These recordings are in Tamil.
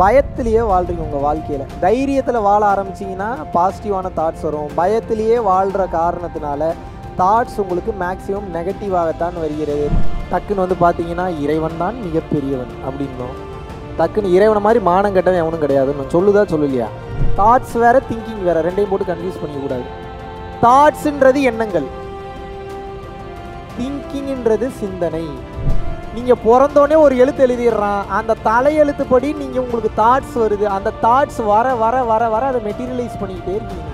பயத்திலேயே வாழ்றீங்க உங்கள் வாழ்க்கையில். தைரியத்தில் வாழ ஆரம்பிச்சீங்கன்னா பாசிட்டிவான தாட்ஸ் வரும். பயத்திலேயே வாழ்கிற காரணத்தினால தாட்ஸ் உங்களுக்கு மேக்ஸிமம் நெகட்டிவாகத்தான் வருகிறது. டக்குன்னு வந்து பார்த்தீங்கன்னா இறைவன் தான் மிகப்பெரியவன் அப்படின்னும் டக்குன்னு இறைவனை மாதிரி மானம் கட்டவன் எவனும் கிடையாதுன்னு சொல்லுதா சொல்லலையா? தாட்ஸ் வேறு திங்கிங் வேற ரெண்டையும் போட்டு கன்ஃபியூஸ் பண்ணிக்கூடாது தாட்ஸுன்றது எண்ணங்கள். திங்கிங்ன்றது சிந்தனை. நீங்கள் பிறந்தோடனே ஒரு எழுத்து எழுதிடுறான். அந்த தலையெழுத்துப்படி நீங்கள் உங்களுக்கு தாட்ஸ் வருது. அந்த தாட்ஸ் வர வர வர வர அதை மெட்டீரியலைஸ் பண்ணிக்கிட்டே இருக்கீங்க.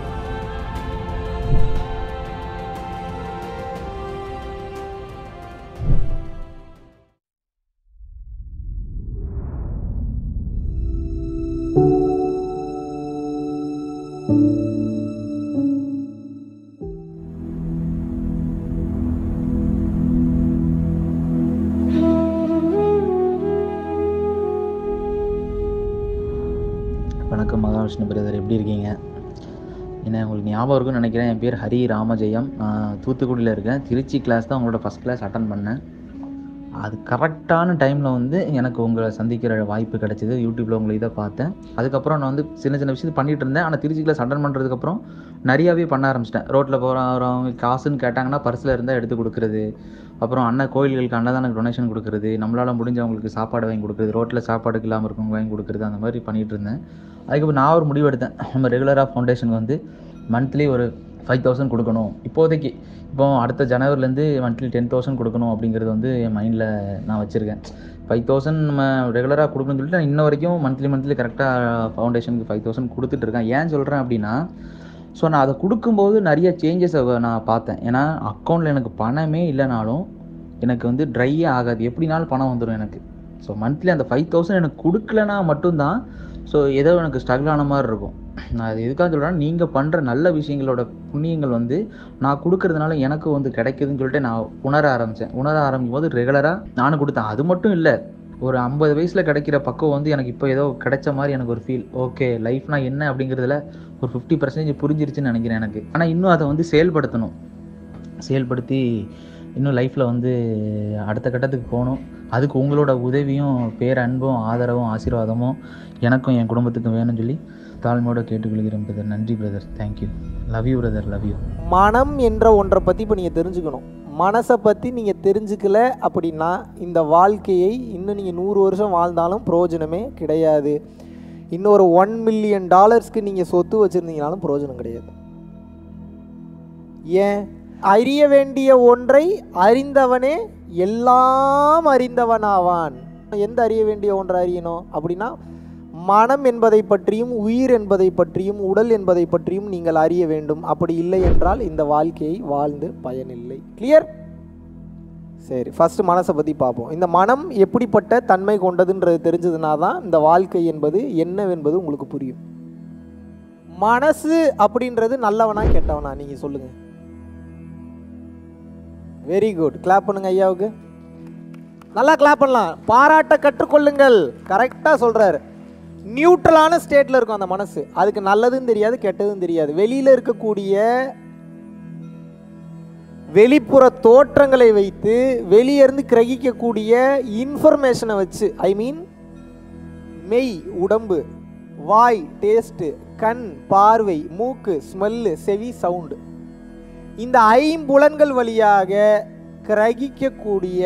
வணக்கம் பிரதர் எப்படி இருக்கீங்க? என்ன உங்களுக்கு ஞாபகம் இருக்குன்னு நினைக்கிறேன். என் பேர் ஹரி ராமஜெயம். நான் தூத்துக்குடியில் இருக்கேன். திருச்சி கிளாஸ் தான் உங்களோட ஃபஸ்ட் கிளாஸ் அட்டன் பண்ணேன். அது கரெக்டான டைமில் வந்து எனக்கு உங்களை சந்திக்கிற வாய்ப்பு கிடச்சிது. யூடியூப்பில் உங்களை இதை பார்த்தேன். அதுக்கப்புறம் நான் வந்து சின்ன சின்ன விஷயத்தை பண்ணிகிட்டு இருந்தேன். ஆனால் திருச்சி கிளாஸ் அட்டன் பண்ணுறதுக்கப்புறம் நிறையாவே பண்ண ஆரம்பிச்சிட்டேன். ரோட்டில் போகிறவங்க காசுன்னு கேட்டாங்கன்னா பர்ஸில் இருந்தால் எடுத்து கொடுக்குறது. அப்புறம் அண்ணன் கோயில்களுக்கு அன்னதானம் டொனேஷன் கொடுக்குறது நம்மளால் முடிஞ்சவங்களுக்கு சாப்பாடு வாங்கி கொடுக்குறது ரோட்டில் சாப்பாடுக்கு இல்லாமல் இருக்கவங்க வாங்கி கொடுக்குறது அந்த மாதிரி பண்ணிகிட்டு இருந்தேன். அதுக்கப்புறம் நான் ஒரு முடிவு எடுத்தேன். நம்ம ரெகுலராக ஃபவுண்டேஷனுக்கு வந்து மந்த்லி ஒரு ஃபைவ் தௌசண்ட் கொடுக்கணும். இப்போதைக்கு இப்போ அடுத்த ஜனவரிலேருந்து மந்த்லி டென் தௌசண்ட் கொடுக்கணும் அப்படிங்கிறது வந்து என் மைண்டில் நான் வச்சுருக்கேன். ஃபைவ் தௌசண்ட் நம்ம ரெகுலராக கொடுக்கணும்னு சொல்லிட்டு நான் இன்ன வரைக்கும் மந்த்லி மந்த்லி கரெக்டாக ஃபவுண்டேஷனுக்கு ஃபைவ் தௌசண்ட் கொடுத்துட்ருக்கேன் ஏன் சொல்கிறேன் அப்படின்னா ஸோ நான் அதை கொடுக்கும்போது நிறைய சேஞ்சஸை நான் பார்த்தேன். ஏன்னா அக்கௌண்ட்டில் எனக்கு பணமே இல்லைனாலும் எனக்கு வந்து ட்ரையே ஆகாது. எப்படினாலும் பணம் வந்துடும் எனக்கு. ஸோ மந்த்லி அந்த ஃபைவ் தௌசண்ட் எனக்கு கொடுக்கலனா மட்டும்தான் ஸோ ஏதோ எனக்கு ஸ்ட்ரகிள் ஆன மாதிரி இருக்கும். நான் அது எதுக்காக சொல்கிறேன்னா நீங்கள் பண்ணுற நல்ல விஷயங்களோட புண்ணியங்கள் வந்து நான் கொடுக்கறதுனால எனக்கு வந்து கிடைக்குதுன்னு சொல்லிட்டு நான் உணர ஆரம்பித்தேன் உணர ஆரம்பிக்கும் போது ரெகுலராக நானும் கொடுத்தேன். அது மட்டும் இல்லை ஒரு ஐம்பது வயசில் கிடைக்கிற பக்கம் வந்து எனக்கு இப்போ ஏதோ கிடைச்ச மாதிரி எனக்கு ஒரு ஃபீல் ஓகே லைஃப்னா என்ன அப்படிங்கிறதுல ஒரு ஃபிஃப்டி பர்சன்டேஜ் புரிஞ்சிருச்சுன்னு நினைக்கிறேன் எனக்கு. ஆனால் இன்னும் அதை வந்து செயல்படுத்தணும். செயல்படுத்தி இன்னும் லைஃப்பில் வந்து அடுத்த கட்டத்துக்கு போகணும். அதுக்கு உங்களோட உதவியும் பேரன்பும் ஆதரவும் ஆசீர்வாதமும் எனக்கும் என் குடும்பத்துக்கும் வேணும்னு சொல்லி தாழ்மையோட கேட்டுக்கொள்கிறேன் பிரதர் நன்றி brother thank you love you brother love you மனம் என்ற ஒன்றை பற்றி இப்போ நீங்கள் தெரிஞ்சுக்கணும். மனசை பற்றி நீங்கள் தெரிஞ்சுக்கல அப்படின்னா இந்த வாழ்க்கையை இன்னும் நீங்கள் நூறு வருஷம் வாழ்ந்தாலும் பிரயோஜனமே கிடையாது. இன்னொரு ஒன் மில்லியன் டாலர்ஸ்க்கு நீங்கள் சொத்து வச்சுருந்தீங்கனாலும் பிரயோஜனம் கிடையாது. ஏன்? அறிய வேண்டிய ஒன்றை அறிந்தவனே எல்லாம் அறிந்தவனாவான். எந்த அறிய வேண்டிய ஒன்றை அறியணும் அப்படின்னா மனம் என்பதை பற்றியும் உயிர் என்பதை பற்றியும் உடல் என்பதை பற்றியும் நீங்கள் அறிய வேண்டும். அப்படி இல்லை என்றால் இந்த வாழ்க்கையை வாழ்ந்து பயனில்லை. கிளியர் சரி ஃபஸ்ட்டு மனசை பற்றி பார்ப்போம். இந்த மனம் எப்படிப்பட்ட தன்மை கொண்டதுன்றது தெரிஞ்சதுனா தான் இந்த வாழ்க்கை என்பது என்னவென்பது உங்களுக்கு புரியும். மனசு அப்படின்றது நல்லவனா கெட்டவனா? நீங்கள் சொல்லுங்கள் வெரி குட் கிளாப் பண்ணுங்க ஐயாவுக்கு. நல்லா கிளாப் பண்ணலாம். பாராட்ட கற்றுக்கொள்ளுங்கள். கரெக்டாக சொல்கிறாரு நியூட்ரலான ஸ்டேட்டில் இருக்கும் அந்த மனசு. அதுக்கு நல்லதும் தெரியாது கெட்டதும் தெரியாது. வெளியில் இருக்கக்கூடிய வெளிப்புற தோற்றங்களை வைத்து வெளியிருந்து கிரகிக்கக்கூடிய இன்ஃபர்மேஷனை வச்சு ஐ மீன் மெய் உடம்பு வாய் டேஸ்ட்டு கண் பார்வை மூக்கு ஸ்மெல்லு செவி சவுண்டு இந்த ஐம்புலன்கள் வழியாக கிரகிக்கக்கூடிய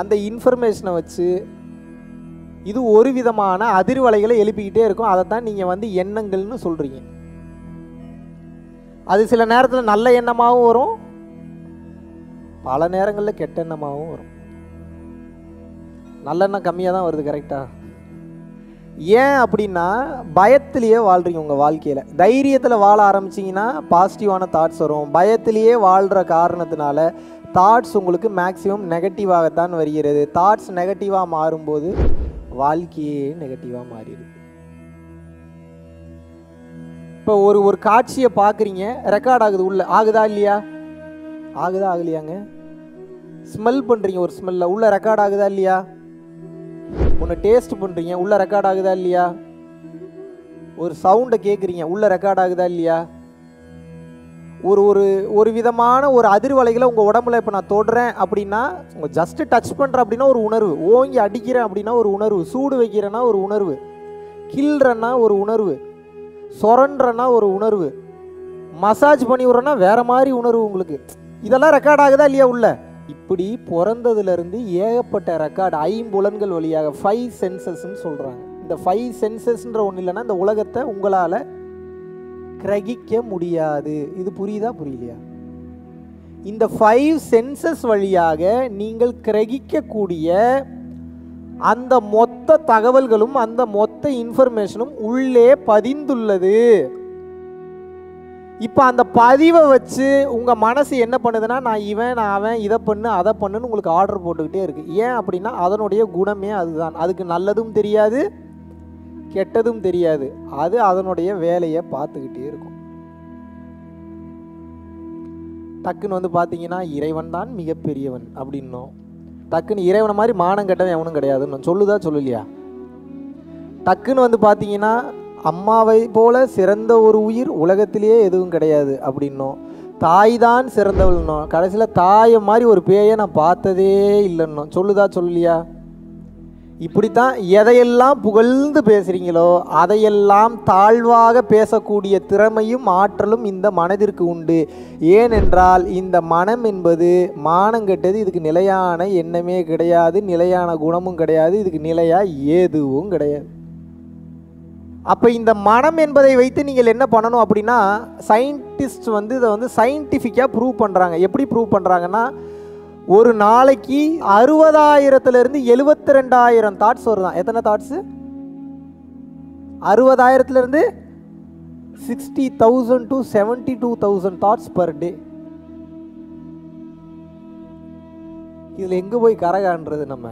அந்த இன்ஃபர்மேஷனை வச்சு இது ஒரு விதமான அதிர்வலைகளை எழுப்பிக்கிட்டே இருக்கும். அதை தான் நீங்கள் வந்து எண்ணங்கள்னு சொல்கிறீங்க அது சில நேரத்தில் நல்ல எண்ணமாகவும் வரும். பல நேரங்களில் கெட்ட எண்ணமாகவும் வரும். நல்லெண்ணம் கம்மியாக தான் வருது கரெக்டாக ஏன் அப்படின்னா பயத்திலேயே வாழ்கிறீங்க உங்கள் வாழ்க்கையில். தைரியத்தில் வாழ ஆரம்பிச்சிங்கன்னா பாசிட்டிவான தாட்ஸ் வரும். பயத்திலேயே வாழ்கிற காரணத்தினால தாட்ஸ் உங்களுக்கு மேக்ஸிமம் நெகட்டிவாகத்தான் வருகிறது. தாட்ஸ் நெகட்டிவாக மாறும்போது வாழ்க்கையே நெகட்டிவாக மாறிடுது. இப்போ ஒரு ஒரு காட்சியை பார்க்குறீங்க ரெக்கார்ட் ஆகுது உள்ள. ஆகுதா இல்லையா? ஆகுதா ஆகலையாங்க? ஸ்மெல் பண்ணுறீங்க ஒரு ஸ்மெல்ல உள்ள ரெக்கார்ட் ஆகுதா இல்லையா? ஒன்று டேஸ்ட் பண்ணுறீங்க உள்ள ரெக்கார்ட் ஆகுதா இல்லையா? ஒரு சவுண்டை கேட்குறீங்க உள்ள ரெக்கார்ட் ஆகுதா இல்லையா? ஒரு ஒரு ஒரு விதமான ஒரு அதிர்வலைகளை உங்கள் உடம்புல இப்போ நான் தொடுறேன் அப்படின்னா உங்கள் ஜஸ்ட்டு டச் பண்ணுறேன் அப்படின்னா ஒரு உணர்வு. ஓங்கி அடிக்கிறேன் அப்படின்னா ஒரு உணர்வு. சூடு வைக்கிறேன்னா ஒரு உணர்வு. கில்றேன்னா ஒரு உணர்வு. சொரன்றேன்னா ஒரு உணர்வு. மசாஜ் பண்ணி விட்றேன்னா வேற மாதிரி உணர்வு உங்களுக்கு. இதெல்லாம் ரெக்கார்ட் ஆகுதா இல்லையா உள்ள? இப்படி பிறந்ததுலேருந்து ஏகப்பட்ட ரெக்கார்டு ஐம்புலன்கள் வழியாக ஃபைவ் சென்சஸ்ன்னு சொல்கிறாங்க இந்த ஃபைவ் சென்சஸ்ன்ற ஒன்று இல்லைன்னா இந்த உலகத்தை உங்களால் கிரகிக்க முடியாது. இது புரியுதா புரியலையா? இந்த ஃபைவ் சென்சஸ் வழியாக நீங்கள் கிரகிக்கக்கூடிய அந்த மொத்த தகவல்களும் அந்த மொத்த இன்ஃபர்மேஷனும் உள்ளே பதிந்துள்ளது. இப்போ அந்த பதிவை வச்சு உங்கள் மனசு என்ன பண்ணுதுன்னா நான் இவன் நான் அவன் இதை பண்ணு அதை பண்ணுன்னு உங்களுக்கு ஆர்டர் போட்டுக்கிட்டே இருக்குது ஏன் அப்படின்னா அதனுடைய குணமே அதுதான். அதுக்கு நல்லதும் தெரியாது கெட்டதும் தெரியாது. அது அதனுடைய வேலையை பார்த்துக்கிட்டே இருக்கும். டக்குன்னு வந்து பார்த்தீங்கன்னா இறைவன் தான் மிகப்பெரியவன் அப்படின்னும். டக்குன்னு இறைவனை மாதிரி மானம் கெட்டவன் எவனும் கிடையாதுன்னு சொல்லுதா சொல்லலையா? டக்குன்னு வந்து பார்த்தீங்கன்னா அம்மாவை போல சிறந்த ஒரு உயிர் உலகத்திலேயே எதுவும் கிடையாது அப்படின்னும். தாய் தான் சிறந்தவள்னோம். கடைசியில் தாயை மாதிரி ஒரு பேயை நான் பார்த்ததே இல்லைன்னோம். சொல்லுதா சொல்லலையா? இப்படித்தான் எதையெல்லாம் புகழ்ந்து பேசுகிறீங்களோ அதையெல்லாம் தாழ்வாக பேசக்கூடிய திறமையும் ஆற்றலும் இந்த மனதிற்கு உண்டு. ஏனென்றால் இந்த மனம் என்பது மானங்கெட்டது இதுக்கு நிலையான எண்ணமே கிடையாது நிலையான குணமும் கிடையாது இதுக்கு நிலையா ஏதுவும் கிடையாது. அப்போ இந்த மனம் என்பதை வைத்து நீங்கள் என்ன பண்ணணும் அப்படின்னா சயின்டிஸ்ட் வந்து இதை வந்து சயின்டிஃபிக்காக ப்ரூவ் பண்ணுறாங்க எப்படி ப்ரூவ் பண்ணுறாங்கன்னா ஒரு நாளைக்கு அறுபதாயிரத்துலேருந்து எழுபத்தி ரெண்டாயிரம் தாட்ஸ் வருதான். எத்தனை thoughts அறுபதாயிரத்துலேருந்து sixty thousand to seventy two thousand thoughts per day இதில் எங்கே போய் கரகான்றது நம்ம?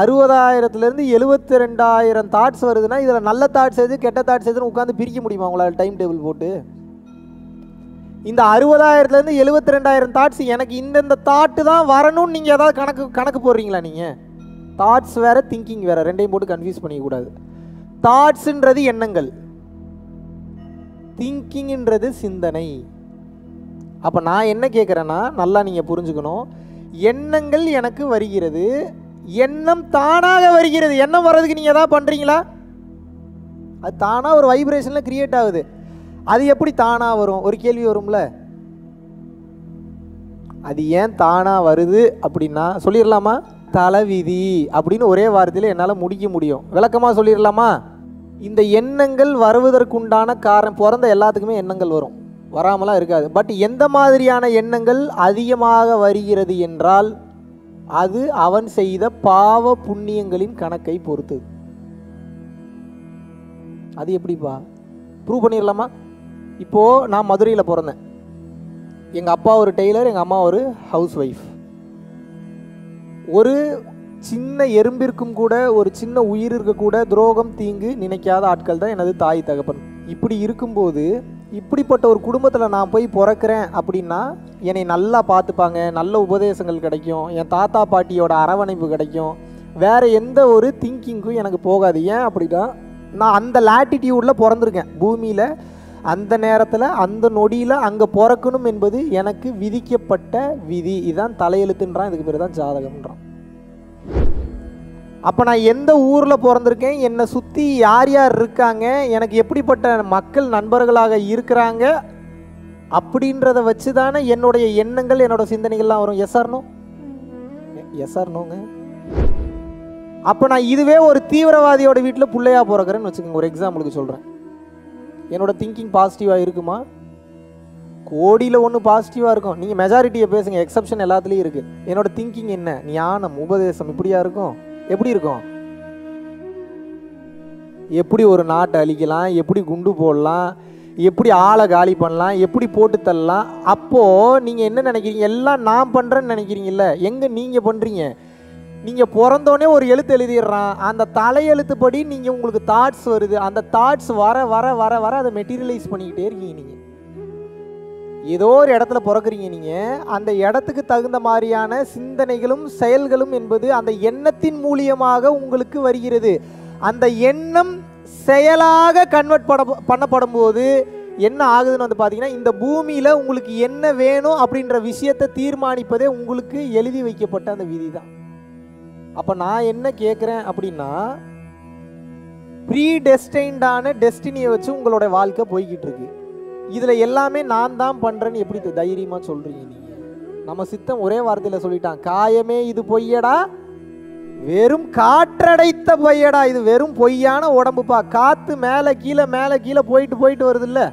அறுபதாயிரத்துலேருந்து எழுபத்தி ரெண்டாயிரம் தாட்ஸ் வருதுன்னா இதில் நல்ல தாட்ஸ் எது கெட்ட தாட்ஸ் எதுன்னு உட்காந்து பிரிக்க முடியுமா உங்களால்? டைம் டேபிள் போட்டு. இந்த அறுபதாயிரத்துலேருந்து எழுபத்தி ரெண்டாயிரம் தாட்ஸ் எனக்கு இந்தந்த தாட்டு தான் வரணும்னு நீங்கள் ஏதாவது கணக்கு கணக்கு போடுறீங்களா நீங்கள் தாட்ஸ் வேறு திங்கிங் வேறு ரெண்டையும் போட்டு கன்ஃபியூஸ் பண்ணிக்கக்கூடாது. தாட்ஸுன்றது எண்ணங்கள். திங்கிங்ன்றது சிந்தனை. அப்போ நான் என்ன கேட்குறேன்னா நல்லா நீங்கள் புரிஞ்சுக்கணும். எண்ணங்கள் எனக்கு வருகிறது. எண்ணம் தானாக வருகிறது. எண்ணம் வர்றதுக்கு நீங்கள் எதாவது பண்ணுறீங்களா அது தானாக ஒரு வைப்ரேஷனில் க்ரியேட் ஆகுது. அது எப்படி தானாக வரும்? ஒரு கேள்வி வரும்ல. அது ஏன் தானாக வருது அப்படின்னா சொல்லிடலாமா தலைவிதி அப்படின்னு ஒரே வார்த்தையில் என்னால் முடிக்க முடியும். விளக்கமாக சொல்லிடலாமா இந்த எண்ணங்கள் வருவதற்குண்டான காரணம் பிறந்த எல்லாத்துக்குமே எண்ணங்கள் வரும். வராமலாம் இருக்காது. பட் எந்த மாதிரியான எண்ணங்கள் அதிகமாக வருகிறது என்றால் அது அவன் செய்த பாவ புண்ணியங்களின் கணக்கை பொறுத்து. அது எப்படிப்பா? ப்ரூவ் பண்ணிடலாமா இப்போது நான் மதுரையில் பிறந்தேன். எங்கள் அப்பா ஒரு டெய்லர் எங்கள் அம்மா ஒரு ஹவுஸ் ஒய்ஃப் ஒரு சின்ன எறும்பிற்கும் கூட ஒரு சின்ன உயிர் கூட துரோகம் தீங்கு நினைக்காத ஆட்கள் தான் எனது தாய் தகப்பன். இப்படி இருக்கும்போது இப்படிப்பட்ட ஒரு குடும்பத்தில் நான் போய் பிறக்கிறேன் அப்படின்னா என்னை நல்லா பார்த்துப்பாங்க நல்ல உபதேசங்கள் கிடைக்கும் என் தாத்தா பாட்டியோட அரவணைப்பு கிடைக்கும். வேறு எந்த ஒரு திங்கிங்கும் எனக்கு போகாது. ஏன் அப்படின்னா நான் அந்த லாட்டிடியூடில் பிறந்திருக்கேன். பூமியில் அந்த நேரத்தில் அந்த நொடியில் அங்கே பிறக்கணும் என்பது எனக்கு விதிக்கப்பட்ட விதி. இதுதான் தலையெழுத்துன்றான். இதுக்கு பேர் தான் ஜாதகம்ன்றான். அப்போ நான் எந்த ஊரில் பிறந்திருக்கேன்? என்னை சுற்றி யார் யார் இருக்காங்க? எனக்கு எப்படிப்பட்ட மக்கள் நண்பர்களாக இருக்கிறாங்க? அப்படின்றத வச்சு தானே என்னுடைய எண்ணங்கள் என்னோட சிந்தனைகள்லாம் வரும். எஸ்ஆர்னோ எஸ்ஆர்னோங்க அப்போ நான் இதுவே ஒரு தீவிரவாதியோட வீட்டில் பிள்ளையா பிறக்கிறேன்னு வச்சுக்கோங்க. ஒரு எக்ஸாம்பிளுக்கு சொல்கிறேன் என்னோட திங்கிங் பாசிட்டிவாக இருக்குமா? கோடியில் ஒன்று பாசிட்டிவாக இருக்கும். நீங்கள் மெஜாரிட்டியை பேசுங்க. எக்ஸப்ஷன் எல்லாத்துலேயும் இருக்குது என்னோட திங்கிங் என்ன? ஞானம் உபதேசம் இப்படியா இருக்கும்? எப்படி இருக்கும்? எப்படி ஒரு நாட்டை அழிக்கலாம்? எப்படி குண்டு போடலாம்? எப்படி ஆளை காலி பண்ணலாம்? எப்படி போட்டு தள்ளலாம்? அப்போது நீங்கள் என்ன நினைக்கிறீங்க? எல்லாம் நான் பண்ணுறேன்னு நினைக்கிறீங்கல்ல? எங்கே நீங்கள் பண்ணுறீங்க நீங்கள் பிறந்தோடனே ஒரு எழுத்து எழுதிடுறான். அந்த தலையெழுத்துப்படி நீங்கள் உங்களுக்கு தாட்ஸ் வருது. அந்த தாட்ஸ் வர வர வர வர அதை மெட்டீரியலைஸ் பண்ணிக்கிட்டே இருக்கீங்க நீங்கள் ஏதோ ஒரு இடத்துல பிறக்குறீங்க நீங்கள் அந்த இடத்துக்கு தகுந்த மாதிரியான சிந்தனைகளும் செயல்களும் என்பது அந்த எண்ணத்தின் மூலியமாக உங்களுக்கு வருகிறது. அந்த எண்ணம் செயலாக கன்வெர்ட் பண்ண பண்ணப்படும் போது என்ன ஆகுதுன்னு வந்து பார்த்தீங்கன்னா இந்த பூமியில் உங்களுக்கு என்ன வேணும் அப்படின்ற விஷயத்தை தீர்மானிப்பதே உங்களுக்கு எழுதி வைக்கப்பட்ட அந்த விதி தான் அப்போ நான் என்ன கேட்குறேன் அப்படின்னா ப்ரீ டெஸ்டைன்டான டெஸ்டினியை வச்சு உங்களோட வாழ்க்கை போய்கிட்டு இருக்கு. இதில் எல்லாமே நான் தான் பண்ணுறேன்னு எப்படி தைரியமாக சொல்கிறீங்க நீங்கள் நம்ம சித்தம் ஒரே வார்த்தையில் சொல்லிட்டான் காயமே இது பொய்யடா வெறும் காற்றடைத்த பொய்யடா இது வெறும் பொய்யான உடம்புப்பா காத்து மேலே கீழே மேலே கீழே போயிட்டு போயிட்டு வருது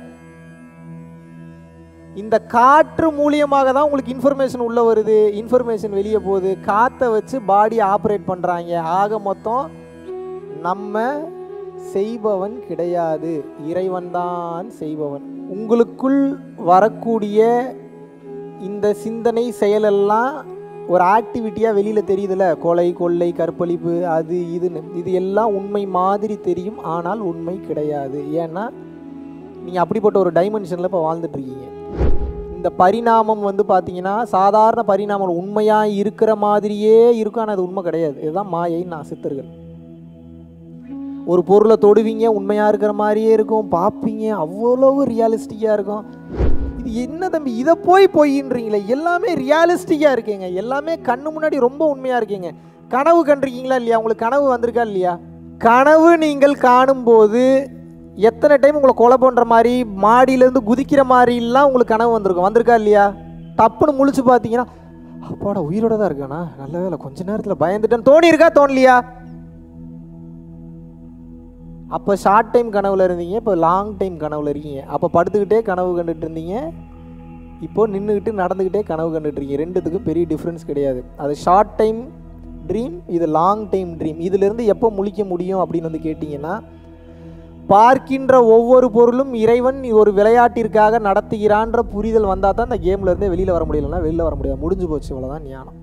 இந்த காற்று மூலியமாக தான் உங்களுக்கு இன்ஃபர்மேஷன் உள்ளே வருது. இன்ஃபர்மேஷன் வெளியே போகுது. காற்றை வச்சு பாடி ஆப்ரேட் பண்ணுறாங்க ஆக மொத்தம் நம்ம செய்பவன் கிடையாது. இறைவன் தான் செய்பவன். உங்களுக்குள் வரக்கூடிய இந்த சிந்தனை செயலெல்லாம் ஒரு ஆக்டிவிட்டியாக வெளியில் தெரியுதுல்ல கொலை கொள்ளை கற்பழிப்பு அது இதுன்னு. இது எல்லாம் உண்மை மாதிரி தெரியும். ஆனால் உண்மை கிடையாது. ஏன்னா நீங்கள் அப்படிப்பட்ட ஒரு டைமென்ஷனில் இப்போ வாழ்ந்துட்டுருக்கீங்க இந்த பரிணாமம் வந்து பார்த்தீங்கன்னா சாதாரண பரிணாமம் உண்மையாக இருக்கிற மாதிரியே இருக்கும். ஆனால் அது உண்மை கிடையாது. இதுதான் மாயை நான் சித்தர்கள். ஒரு பொருளை தொடுவீங்க உண்மையாக இருக்கிற மாதிரியே இருக்கும். பார்ப்பீங்க அவ்வளவு ரியாலிஸ்டிக்காக இருக்கும். இது என்ன தம்பி? இதை போய் பொய்ன்றீங்களே. எல்லாமே ரியாலிஸ்டிக்காக இருக்கீங்க. எல்லாமே கண்ணு முன்னாடி ரொம்ப உண்மையாக இருக்கீங்க. கனவு கண்டிருக்கீங்களா இல்லையா? உங்களுக்கு கனவு வந்திருக்கா இல்லையா? கனவு நீங்கள் காணும்போது எத்தனை டைம் உங்களை கொலை பண்ணுற மாதிரி மாடியிலேருந்து குதிக்கிற மாதிரிலாம் உங்களுக்கு கனவு வந்திருக்கும். வந்திருக்கா இல்லையா? தப்புன்னு முழிச்சு பார்த்தீங்கன்னா அப்பாடா உயிரோட தான் இருக்கானா? நல்ல வேலை கொஞ்ச நேரத்தில் பயந்துட்டேன்னு தோணி இருக்கா தோணலையா? அப்போ ஷார்ட் டைம் கனவுல இருந்தீங்க இப்போ லாங் டைம் கனவுல இருக்கீங்க. அப்போ படுத்துக்கிட்டே கனவு கண்டுட்டு இருந்தீங்க. இப்போ நின்றுக்கிட்டு நடந்துக்கிட்டே கனவு கண்டுட்டு இருக்கீங்க. ரெண்டுத்துக்கும் பெரிய டிஃப்ரென்ஸ் கிடையாது. அது ஷார்ட் டைம் ட்ரீம் இது லாங் டைம் ட்ரீம் இதுலேருந்து எப்போ முழிக்க முடியும் அப்படின்னு வந்து கேட்டிங்கன்னா பார்க்கின்ற ஒவ்வொரு பொருளும் இறைவன் ஒரு விளையாட்டிற்காக நடத்துகிறான்ற புரிதல் வந்தால் தான் இந்த கேம்லருந்தே வெளியில் வர முடியலன்னா வெளியில் வர முடியாது. முடிஞ்சு போச்சு இவ்வளோதான் ஞானம்.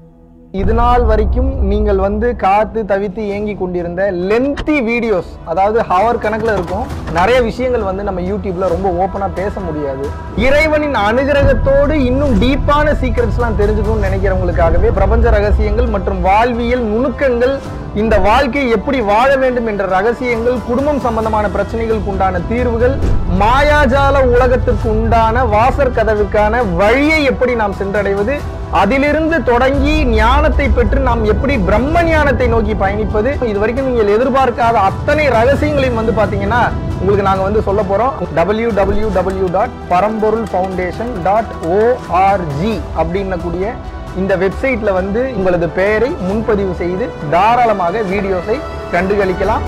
இது நாள் வரைக்கும் நீங்கள் வந்து காத்து தவித்து ஏங்கி கொண்டிருந்த லென்த்தி வீடியோஸ் அதாவது ஹவர் கணக்கில் இருக்கும் நிறைய விஷயங்கள் வந்து நம்ம யூடியூப்ல ரொம்ப ஓப்பனாக பேச முடியாது. இறைவனின் அனுகிரகத்தோடு இன்னும் டீப்பான சீக்ரெட்ஸ்லாம் தெரிஞ்சுக்கணும்னு நினைக்கிறவங்களுக்காகவே பிரபஞ்ச ரகசியங்கள் மற்றும் வாழ்வியல் நுணுக்கங்கள் இந்த வாழ்க்கையை எப்படி வாழ வேண்டும் என்ற ரகசியங்கள் குடும்பம் சம்பந்தமான பிரச்சனைகளுக்கு உண்டான தீர்வுகள் மாயாஜால உலகத்திற்கு உண்டான வாசற் கதவுக்கான வழியை எப்படி நாம் சென்றடைவது அதிலிருந்து தொடங்கி ஞானத்தை பெற்று நாம் எப்படி பிரம்ம ஞானத்தை நோக்கி பயணிப்பது? இது வரைக்கும் நீங்கள் எதிர்பார்க்காத அத்தனை ரகசியங்களையும் வந்து பார்த்தீங்கன்னா உங்களுக்கு நாங்கள் வந்து சொல்ல போகிறோம் W W W dot Paramporul foundation dot ORG அப்படின்னக்கூடிய இந்த வெப்சைட்டில் வந்து உங்களது பெயரை முன்பதிவு செய்து தாராளமாக வீடியோஸை கண்டுகளிக்கலாம்.